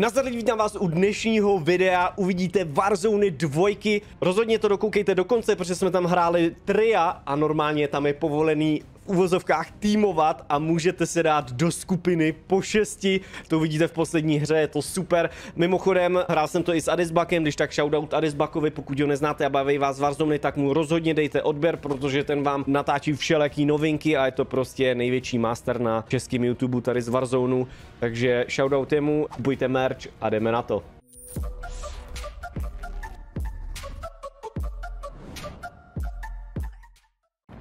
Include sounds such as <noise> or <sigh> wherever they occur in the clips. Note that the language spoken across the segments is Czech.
Nazdar, vítám vás u dnešního videa, uvidíte Warzone dvojky, rozhodně to dokoukejte do konce, protože jsme tam hráli tria a normálně tam je povolený uvozovkách týmovat a můžete se dát do skupiny po šesti, to uvidíte v poslední hře, je to super. Mimochodem, hrál jsem to i s Adisbakem, když tak shoutout Adisbakovi, pokud ho neznáte a baví vás Warzone, tak mu rozhodně dejte odběr, protože ten vám natáčí všelijaký novinky a je to prostě největší master na českém YouTube tady z Warzone, takže shoutout jemu, kupujte merch a jdeme na to.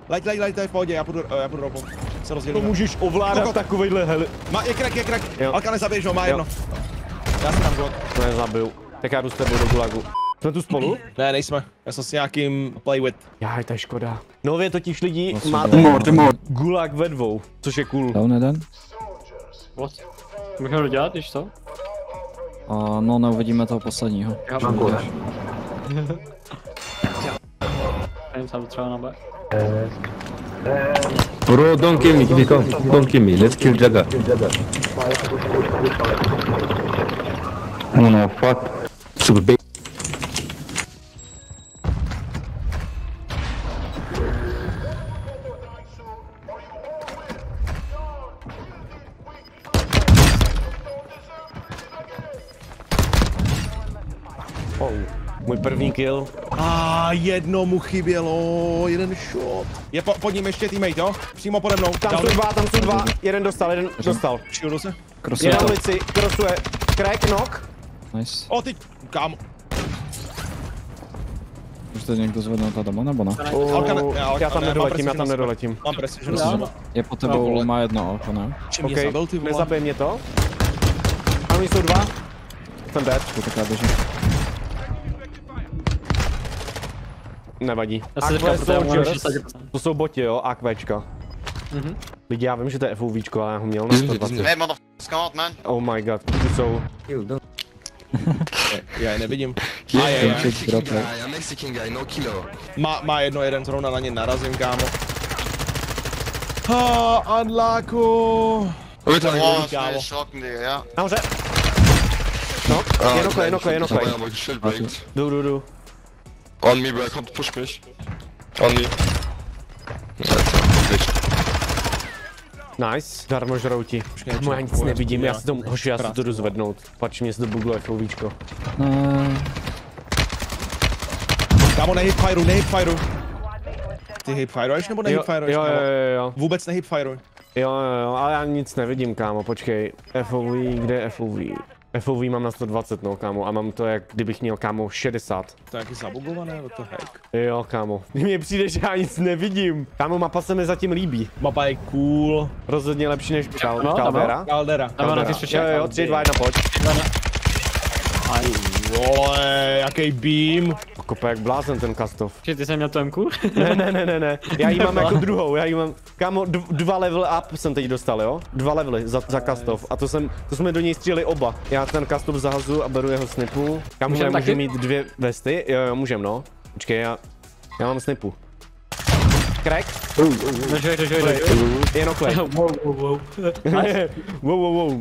Lejt, lejt, lejt, to je v pohodě, já půjdu, eh, já půjdu ropou. Se To rozdělíme. můžeš ovládat Kokot. takovejhle heli. Má, je krak, je krak. Jo. Alka nezabiješ ho, má Jo. jedno. Já si tam gulak. To nezabiju. Tak já jdu s tebou do gulagu. Jsme tu spolu? <clears throat> Ne, nejsme. Já jsem s nějakým play with. Já, to je škoda. Nově totiž lidi Musím máte. More, more. gulag ve dvou, což je cool. Down jeden. What? Můžeme to dělat, když to? A no, neuvidíme toho posledního. Já mám kole. Jen jsem třeba na B. Bro, don't kill me, give me come. Don't kill me. Let's kill Jaga. No, no, fuck. Super big. Oh, můj první kill. A jedno mu chybělo, jeden shot. Je po, pod ním ještě teammate, jo? Přímo pode mnou. Tam jsou dva, tam jsou dva. Jeden dostal, jeden dostal. Shieldu se. Krosuje Je na to. ulici, krosuje. Crack, knock. Nice. O, ty, kámo. Můžete někdo zvednout ta doma nebo ne? Alka já tam nedoletím, já tam nedoletím. Mám precision. Je po tebou, má jedno oko, ne? OK, nezabij mě to. Tam jsou dva. Jsem dead. To taká běží. Nevadí. Já se mám Soldiers, 60%. to jsou boti, jo, AQčka. Mhm. Lidi, já vím, že to je FUVčko, ale já ho měl na 120. Hey, motherfuckers, come out, man. Oh my god, tu jsou. <laughs> Já je nevidím. A je, je. Mexican guy, a Mexican guy, no killer. Má, má jedno, jeden zrovna na ně narazím, kámo. Ha, unlocku. Wait, I'm Oh, going. is kámo. Nahoře. No, aber chill, breakt. Jdu, jdu, jdu. On me, bro, komt push mich. On me. Nice, darmo žrouti. Kámo, já nic nevidím, já si to, hoši, já si to jdu zvednout. Pač mě se to bugluje FUVčko. Ne, Kámo, nehipfireu, nehipfireu. Ty hipfiruješ nebo nehipfiruješ, jo, jo, jo, jo, Vůbec nehipfiruj. jo, jo, jo, ale já nic nevidím, kámo, počkej. FOV, kde je FOV? FOV mám na 120, no, kámo, a mám to, jak kdybych měl, kámo, 60. To je jaký zabugované, what the heck. Jo, kámo. Mně <laughs> přijde, že já nic nevidím. Kámo, mapa se mi zatím líbí. Mapa je cool. Rozhodně lepší než Kal- No, Caldera. Caldera. Tam má na ty Jo, střešek. jo, 3, 2, 1, pojď. Vole, jaký beam. Kope jak blázen ten Kastov. Že ty jsi měl tu MQ? Ne, ne, ne, ne, ne. Já ji mám jako druhou, já ji mám, kámo, dva level up jsem teď dostal, jo? Dva levely za, za Kastov a to jsem, to jsme do něj stříleli oba. Já ten Kastov zahazu a beru jeho snipu. Kámo, Můžem já můžu taky? mít dvě vesty, jo, jo, můžem, no. Počkej, já, já mám snipu. Crack, Dožoj, dožoj, dožoj. jen oklej. Wow, wow, wow. <laughs> wow, wow, wow.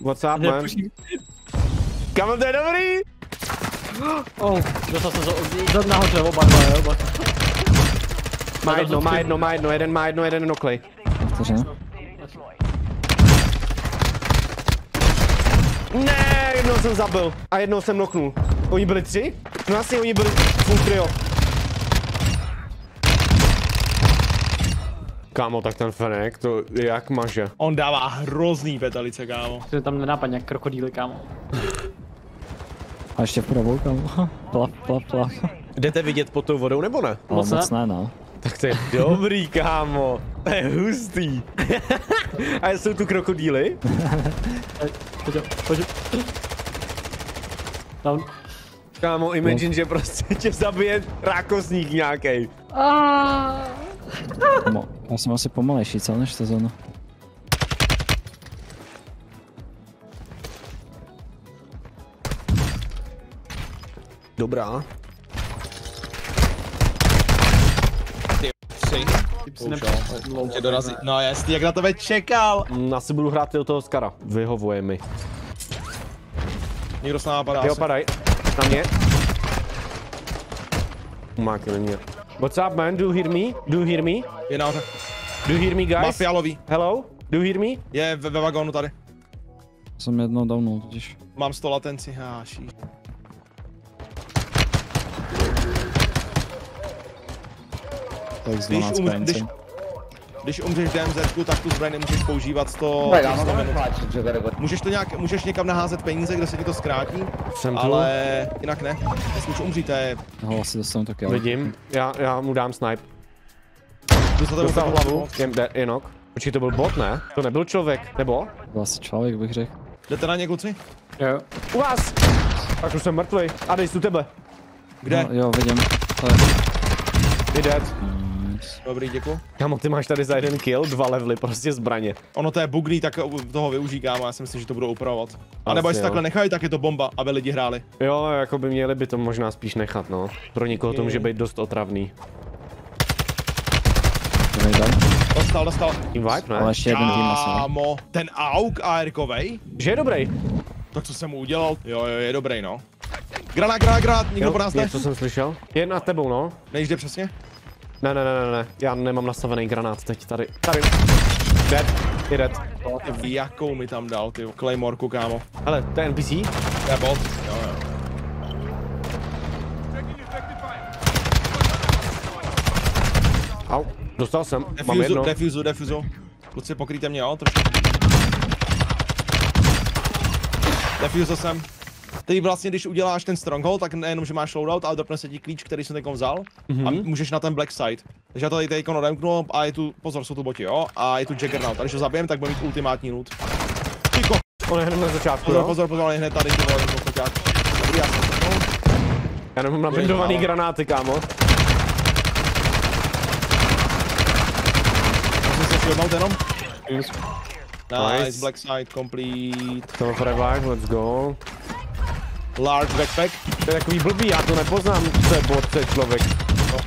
What's up, man? Kámo, to je dobrý! Oh, dostal jsem za, za nahoře oba dva, jo, oba. Má jedno, má jedno, má jedno, jeden má jedno, jeden oklej. vteřina. Ne, jednoho jsem zabil a jednoho jsem noknul. Oni byli tři? No asi oni byli full trio. Kámo, tak ten Fenek, to je jak maže. On dává hrozný petalice, kámo. Že tam nenápadně jak krokodýly, kámo. A ještě vpravou, kam. <laughs> Plav, plav, plav. Jdete vidět pod tou vodou nebo ne? Ale Moc moc ne. ne, no. Tak to je dobrý, kámo. To je hustý. <laughs> a jsou tu krokodýly? Pojď, pojď. Down. Kámo, imagine, že prostě tě zabije rákosník nějaký. Pomo- Já jsem asi pomalejší, co než sezóna. Dobrá. Tři. Tě dorazí. No jasný, jak na tebe čekal. Mm, Asi budu hrát do toho Skara. Vyhovuje mi. Někdo s náma padá. Jo, padaj. Na mě. Máky na mě. What's up, man? Do you hear me? Do you hear me? Je nahoře. Do you hear me, Má guys? fialový. Hello? Do you hear me? Je ve, ve vagónu tady. Jsem jednou downul totiž. Mám 100 latenci. Háší. Tak z Když, 12 um, krajnice. když, když umřeš DMZ, tak tu zbraň nemůžeš používat 100, Beh, no, 100 come minut. faccio a giocare con Můžeš to nějak, můžeš někam naházet peníze, kde se ti to zkrátí, Jsem tu. ale jinak ne. Nesmíš umřít, to je... Ho asi dostanu taky, ale... Vidím. Já, já mu dám snipe. Jdu za tebou Dostal taky. hlavu. Je, knock. Počkej, to byl bot, ne? To nebyl člověk, nebo? Byl asi člověk, bych řekl. Jdete na ně, kluci? Jo. U vás! Tak už jsem mrtvý. A dej tu tebe. Kde? No, jo, vidím. Ale... Ty dead. Nice. Dobrý, děkuji. Kámo, ty máš tady za jeden kill, dva levely, prostě zbraně. Ono to je bugný, tak toho využij, kámo, já si myslím, že to budou upravovat. A nebo jestli jo. takhle nechají, tak je to bomba, aby lidi hráli. Jo, jako by měli by to možná spíš nechat, no. Pro někoho to může být dost otravný. Dostal, dostal. Team vibe, Ale ne? ještě jeden tým asi. no. Kámo, ten AUK AR-kovej? Že je dobrý. Tak co jsem mu udělal? Jo, jo, je dobrý, no. Granát, granát, granát, někdo po nás jde? něco jsem slyšel. Je nad tebou, no. Nejíš jde přesně? Ne, ne, ne, ne, ne. Já nemám nastavený granát teď tady. Tady. Dead. Je dead. Ty, jakou mi tam dal, ty Claymorku, kámo. Hele, to je NPC. To je bot. Jo, jo. Au. Dostal jsem. Mám Defuzu, jedno. defuzu, defuzu. Kluci, pokrýte mě, jo, trošku. Defuzu jsem. Teď vlastně, když uděláš ten stronghold, tak nejenom, že máš loadout, ale dropne se ti klíč, který jsem teď vzal Mhm. a můžeš na ten black side. Takže já to tady teď odemknu a je tu, pozor, jsou tu boti, jo, a je tu Juggernaut. A když ho zabijem, tak bude mít ultimátní loot. Ty ko, On je hned na začátku, pozor, jo? pozor, pozor, on je hned tady, ty vole. Dobrý, já jsem to Já nemám nabindovaný málo. granáty, kámo. Jenom. Nice. Nice, black side complete. To revive, let's go. Large backpack. To je takový blbý, já to nepoznám, co je bot, co je člověk. No,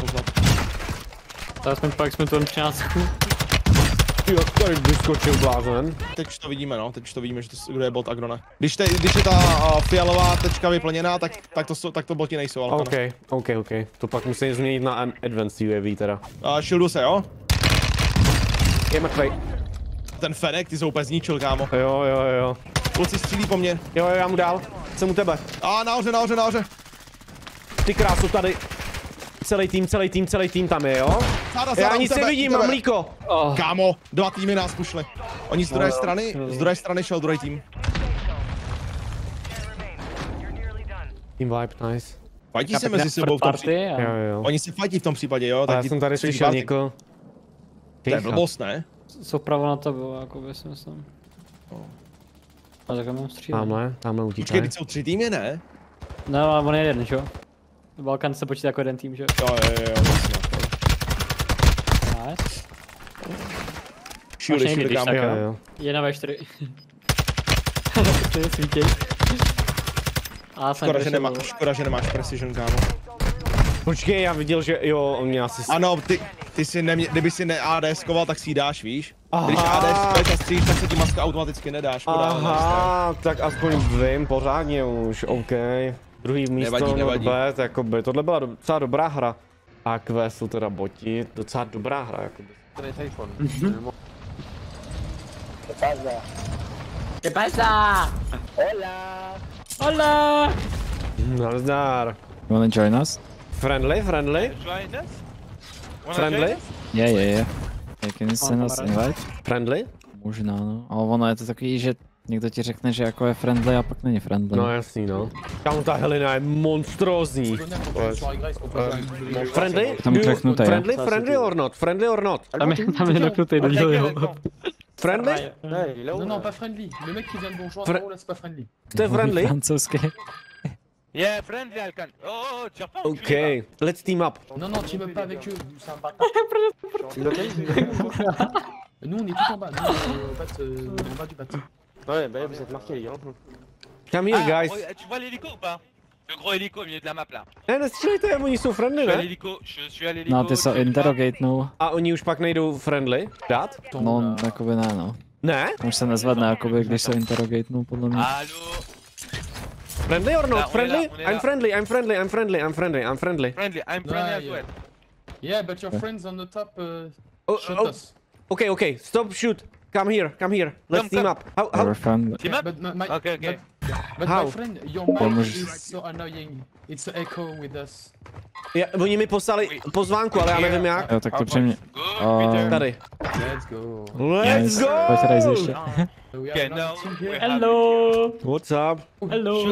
poznat. Tady jsme pak jsme tu jen 13 Jo, tady vyskočil blázen. Teď už to vidíme, no, teď už to vidíme, že to, kdo je bot a kdo ne. Když, te, když je ta uh, fialová tečka vyplněná, tak, tak, to, jsou- tak to boti nejsou, ale OK, OK, OK. To pak musím změnit na an- Advanced UAV teda. uh, shieldu se, jo? Je mrtvej. Ten Fenek, ty jsou úplně zničil, kámo. Jo, jo, jo. Kluci střílí po mně. Jo, jo, já mu dál. Jsem u tebe. A nahoře, nahoře, nahoře. Ty krásu tady. Celý tým, celý tým, celý tým tam je, jo? Záda, Já záda, u nic tebe, nevidím, mám mlíko. Kámo, dva týmy nás pušli. Oni z druhé strany, z druhé strany šel druhý tým. Team vibe, nice. Fajtí se mezi sebou v tom party případě. a Jo, jo. Oni si fajtí v tom případě, jo? A já ti jsem tady slyšel někoho. To je blbost, ne? jsou pravo na tebe, jako by si myslím. A takhle mám střílet. Tamhle, tamhle Počkej, utíkají. teď jsou tři týmy, ne? No, ale on je jeden, že jo? Balkan se počítá jako jeden tým, že jo? Jo, jo, jo, vlastně. Nice. Šiuli, když kámo. Jo, jo. Jedna ve čtyři. <laughs> to je svítěj. A Škoda, že, nemá, škoda, že nemáš precision, kámo. Počkej, já viděl, že jo, on mě asi... Ano, ty, ty si nemě, kdyby si ne AD skoval, tak si ji dáš, víš? Když Aha. AD skoješ a stříš, tak se ti maska automaticky nedá, škoda. ale ne, Aha, tak aspoň vím pořádně už, OK. Druhý místo, Nevadí, nevadí. bad, jakoby, tohle byla docela dobrá hra. A Q jsou teda boti, docela dobrá hra, jakoby. Che pasa? Hola! Nazdar. You wanna join us? Friendly, friendly, friendly, Yeah, yeah, yeah. Yeah, can you send us invite? friendly? Možná, no. Ale ono je to takový, že někdo ti řekne, že jako je friendly a pak není friendly. No jasný, no. Kámo, ta Helena je monstrózní. Friendly? Tam jo. Friendly, friendly or not? Friendly or not? Tam je, tam je naknutý do jo. Friendly? Non, non, pas friendly. Le mec qui vient de haut là, c'est pas friendly. To je friendly? Francouzské. Yeah, friendly Alcan. Oh, oh, tire pas. OK, let's team up. Non, non, team up pas avec eux, c'est un bâtard. Nous, on est tout en bas. Nous, on est euh, en bas du bat. Come here, Ah, guys. ouais, tu vois l'hélico ou pas Le gros hélico au milieu de la map là. Ne, nestřílejte, oni jsou friendly, Je suis à ne? l'hélico, je suis à l'hélico. No, ty se je- interrogatnou. A oni už pak nejdou friendly dát? No, jakoby ne, no. Ne? Už se nezvedne, jakoby, když se interrogatnou, podle mě. Allô Friendly or not? Friendly? là, on est I'm friendly, I'm friendly, I'm friendly, I'm friendly, I'm friendly. Friendly, I'm friendly as well. Yeah, but your friends on the top uh, Oh, shot oh, us. okay, okay, stop shoot. Come here, come here. Let's Come, team come. up. How, how? friendly. Team up But my, my, Okay, okay. But, but How? my friend, your mic is so annoying. It's the echo with us. Ja, oni mi poslali pozvánku, ale já nevím jak. Jo, tak to. Go, Peter. Tady. Let's go. Let's go! Pojď ještě. So have- Hello! What's up? Hello!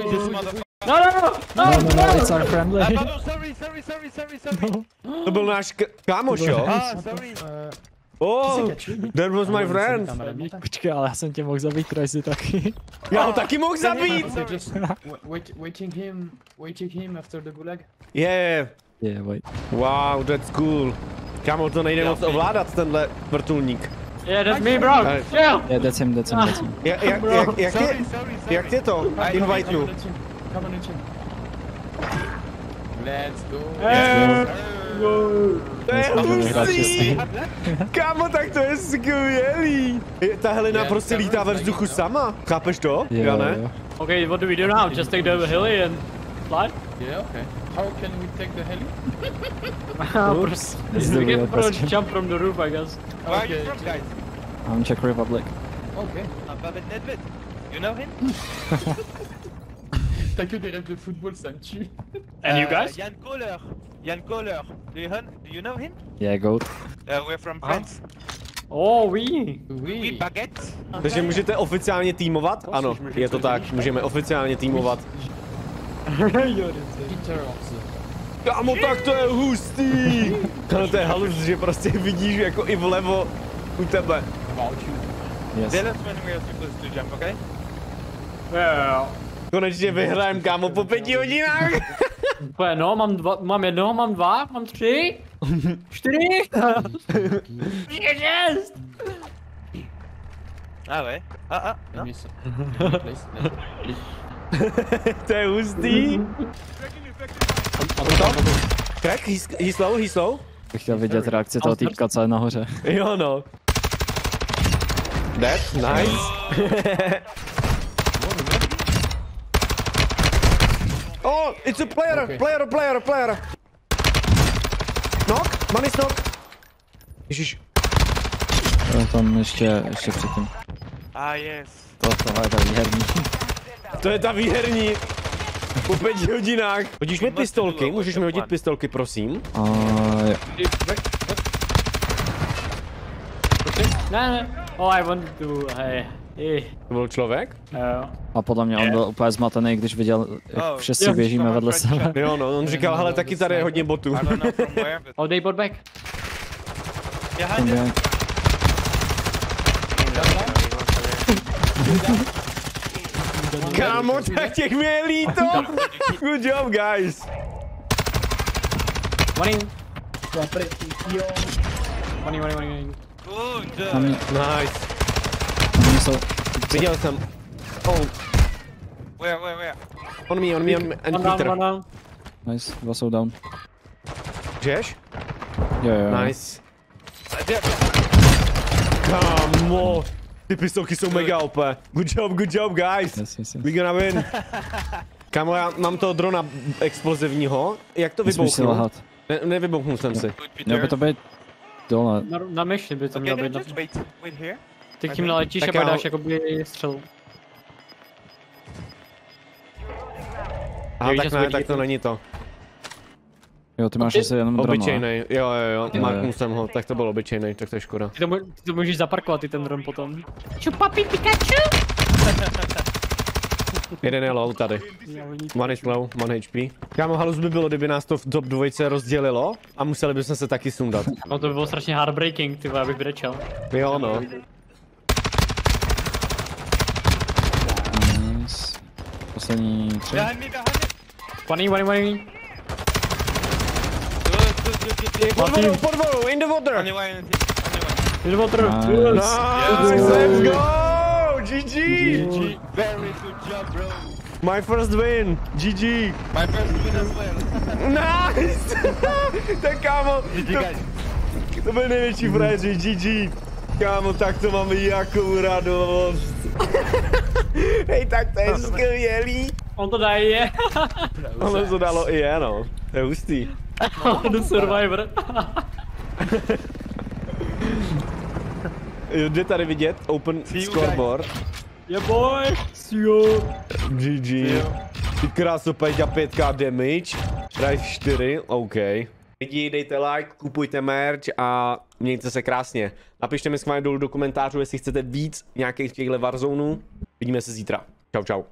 No, no, no! No, no, no, it's our friendly. Ah sorry, sorry, sorry, sorry, sorry. To byl náš kámoš, jo? Ah, sorry. <gasps> Oh, that was my friend. Počkej, ale já jsem tě mohl zabít, Rajzi, taky. Já ho taky mohl zabít! <laughs> Waiting him, waiting him after the gulag. Yeah. Je, wait. Wow, that's cool. Kámo, to nejde moc ovládat, tenhle vrtulník. Yeah, that's me, bro! Yeah! Yeah, that's him, that's him, that's him. Jak, jak, jak, jak, Sorry, je, sorry, sorry. jak je to? Invite you. Come on the team. Let's go. To je hustý! Kámo, tak to je skvělý! Je- Ta Helena Yeah, prostě lítá ve vzduchu sama. Chápeš to? Jo, Já ne? jo. Okay, what do we do now? Just take the heli and fly? Yeah, okay. How can we take the heli? Let's do we can probably other jump from the roof, I guess. Where are Okay, you from, guys? I'm Czech Republic. Okay. I'm Babet Nedved. You know him? <laughs> T'as que des rêves de football, ça me tue. And you Uh, guys? Jan Kohler. Jan Kohler. Do you, do you know him? Yeah, goat. Uh, we're from France. Oh, oui! Oui, Oui. baguette. Takže můžete oficiálně týmovat? Ano, je to tak, můžeme oficiálně týmovat. <laughs> Kámo, tak to je hustý! <laughs> Ale to je halus, že prostě vidíš jako i vlevo u tebe. Yes. Tell us when we are supposed to jump, okay? Yeah. Konečně vyhrajem, kámo, po pěti hodinách. Úplně, no, mám dva, mám jednoho, mám dva, mám tři, čtyři, šest. S- let me place. Let- to je hustý. Crack, he's, he's low, he's low. Bych chtěl vidět reakci toho týpka, co je nahoře. Jo no. Dead, nice. <laughs> <laughs> oh, it's a player, Okay. player, player, player. Knock, man is knock. Ježiš, Jo, tam ještě, ještě předtím. Ah yes. To, tohle je ta výherní. to je ta výherní. Po pěti hodinách. Hodíš mi pistolky? Můžeš mi hodit one. pistolky, prosím? A jo. Ne, ne. Oh, I want to, hey. Eh, To byl člověk? jo. A podle mě on byl úplně zmatený, když viděl, jak Oh, všichni jo, běžíme vedle sebe. Jo no, on říkal, hele, taky tady je hodně botů. They bought back. behind us. Kámo, tak těch mi je líto. Good job, guys. Money. Money, money, money. Good. Na mě, Nice. Jsou... Viděl jsem. Oh, Where, where, where? on me, on me, on me, and down, Peter. one down. Nice, dva jsou down. Žeš? Jo, jo. Nice. Kámo. Ty pistolky jsou mega OP. Good job, good job, guys. Yes, yes, yes. We gonna win. <laughs> Kámo, já mám toho drona explozivního. Jak to vybouchnu? lahat. Ne, nevybouchnul jsem si. Měl by to být dole. Na, na myši by to Okay, mělo být. wait. Wait here. Ty tím naletíš Tak a já- pak dáš jakoby střelu. Aha, tak ne, tak to není to. Jo, ty máš asi jenom drama. Obyčejnej, jo, jo, jo, marknul jo. jsem ho, tak to byl obyčejnej, tak to je škoda. Ty to, ty to můžeš zaparkovat i ten dron potom. Čupapi Pikachu! <laughs> Jeden je low tady. One is low, one HP. Kámo, halus by bylo, kdyby nás to v top dvojce rozdělilo a museli bychom se taky sundat. No to by bylo strašně heartbreaking, ty vole, abych brečel. Jo, no. Poslední tři. Behind me, behind me. Pod vodou, pod vodou, in the water! Only one, only one. Is water. Nice. Nice, let's go! GG! GG. Very good job, bro. My first win. GG. My first win as well. <laughs> Nice. <laughs> tak kámo, GG to, guys. to byl největší frajeři. GG. Kámo, tak to máme jakou radost. Hej, tak to je skvělý. On to dají, je. <laughs> Ale to dalo i je, no. To je hustý. <laughs> The Survivor. <laughs> Jde tady vidět open you scoreboard. Yeah boy. See you. GG. Ty krásu, Peťa 5k damage. Drive 4, OK. Lidi, dejte like, kupujte merch a mějte se krásně. Napište mi schválně dolů do komentářů, jestli chcete víc nějakých těchto Warzone. Vidíme se zítra. Čau, čau.